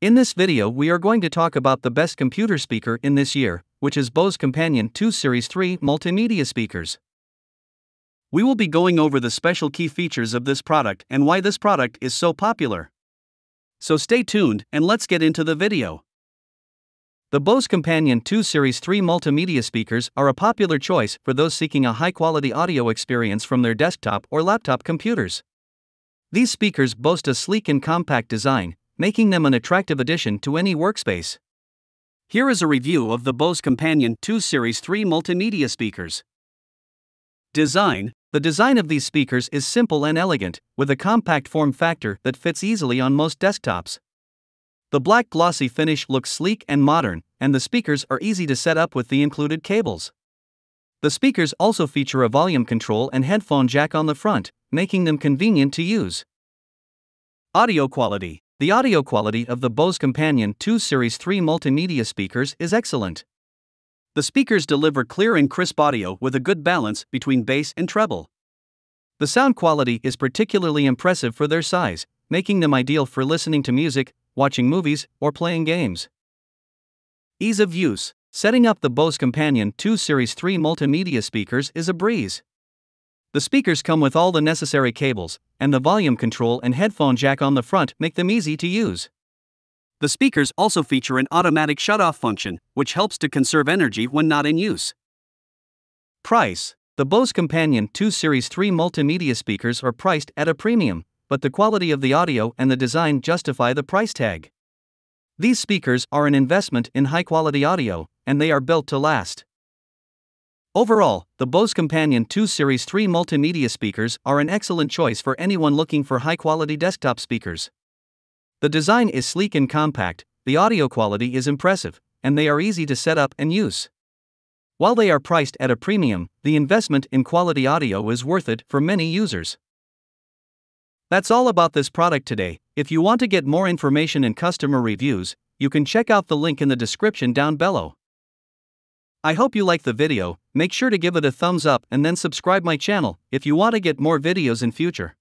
In this video we are going to talk about the best computer speaker in this year, which is Bose Companion 2 Series 3 multimedia speakers. We will be going over the special key features of this product and why this product is so popular. So stay tuned and let's get into the video. The Bose Companion 2 Series 3 multimedia speakers are a popular choice for those seeking a high quality audio experience from their desktop or laptop computers. These speakers boast a sleek and compact design, making them an attractive addition to any workspace. Here is a review of the Bose Companion 2 Series 3 multimedia speakers. Design The design of these speakers is simple and elegant, with a compact form factor that fits easily on most desktops. The black glossy finish looks sleek and modern, and the speakers are easy to set up with the included cables. The speakers also feature a volume control and headphone jack on the front, making them convenient to use. Audio quality the audio quality of the Bose Companion 2 Series 3 multimedia speakers is excellent. The speakers deliver clear and crisp audio with a good balance between bass and treble. The sound quality is particularly impressive for their size, making them ideal for listening to music, watching movies, or playing games. Ease of use Setting up the Bose Companion 2 Series 3 multimedia speakers is a breeze. The speakers come with all the necessary cables, and the volume control and headphone jack on the front make them easy to use. The speakers also feature an automatic shut-off function, which helps to conserve energy when not in use. Price The Bose Companion 2 Series 3 multimedia speakers are priced at a premium, but the quality of the audio and the design justify the price tag. These speakers are an investment in high quality audio, and they are built to last. Overall, the Bose Companion 2 Series 3 multimedia speakers are an excellent choice for anyone looking for high quality desktop speakers. The design is sleek and compact, the audio quality is impressive, and they are easy to set up and use. While they are priced at a premium, the investment in quality audio is worth it for many users. That's all about this product today. If you want to get more information and customer reviews, you can check out the link in the description down below. I hope you like the video, make sure to give it a thumbs up and then subscribe my channel if you want to get more videos in future.